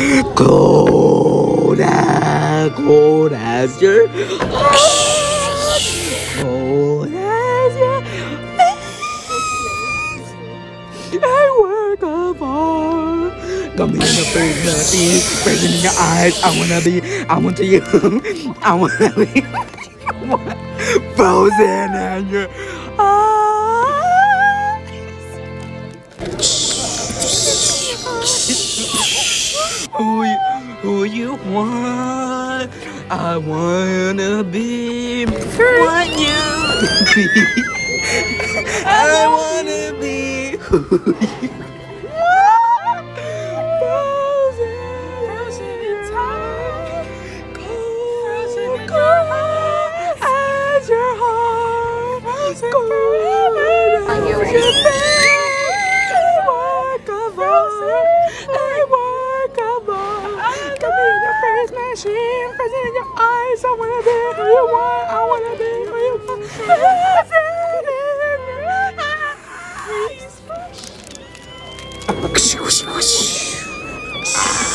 Cold as, your face. A work of art. Got me in the face. Pressing in your eyes. I wanna be, I want to you. I wanna be frozen in your eyes. Who you, who you want? I wanna be what you be. I wanna be who you Frozen, frozen time, cold, cold as your heart, cold as your face. A work of art, a work of art. Got me in your face machine, pressing in your eyes. I wanna be who you want, I wanna be who you want. Pressing in your.